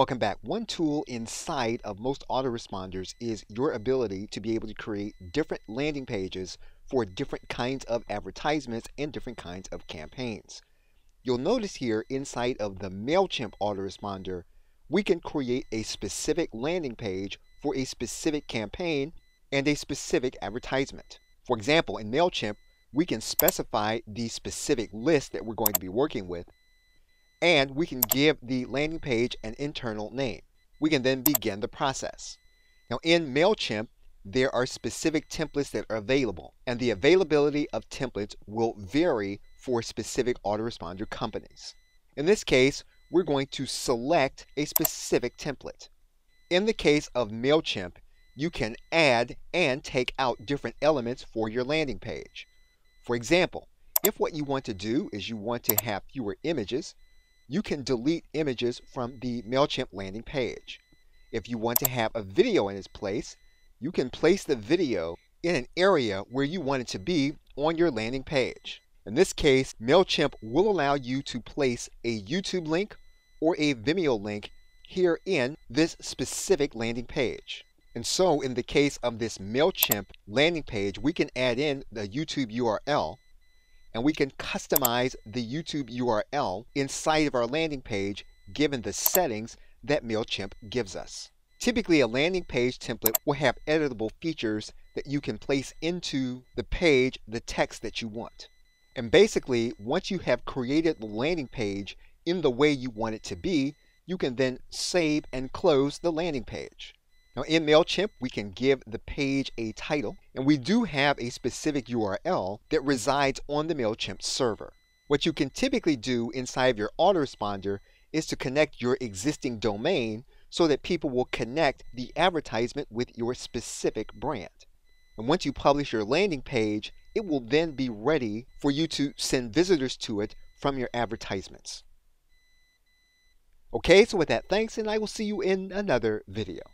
Welcome back. One tool inside of most autoresponders is your ability to be able to create different landing pages for different kinds of advertisements and different kinds of campaigns. You'll notice here inside of the MailChimp autoresponder, we can create a specific landing page for a specific campaign and a specific advertisement. For example, in MailChimp, we can specify the specific list that we're going to be working with, and we can give the landing page an internal name. We can then begin the process. Now in MailChimp, there are specific templates that are available, and the availability of templates will vary for specific autoresponder companies. In this case, we're going to select a specific template. In the case of MailChimp, you can add and take out different elements for your landing page. For example, if what you want to do is you want to have fewer images, you can delete images from the MailChimp landing page. If you want to have a video in its place, you can place the video in an area where you want it to be on your landing page. In this case, MailChimp will allow you to place a YouTube link or a Vimeo link here in this specific landing page. And so in the case of this MailChimp landing page, we can add in the YouTube URL and we can customize the YouTube URL inside of our landing page given the settings that MailChimp gives us. Typically, a landing page template will have editable features that you can place into the page the text that you want. And basically, once you have created the landing page in the way you want it to be, you can then save and close the landing page. Now in MailChimp, we can give the page a title, and we do have a specific URL that resides on the MailChimp server. What you can typically do inside of your autoresponder is to connect your existing domain so that people will connect the advertisement with your specific brand. And once you publish your landing page, it will then be ready for you to send visitors to it from your advertisements. Okay, so with that, thanks, and I will see you in another video.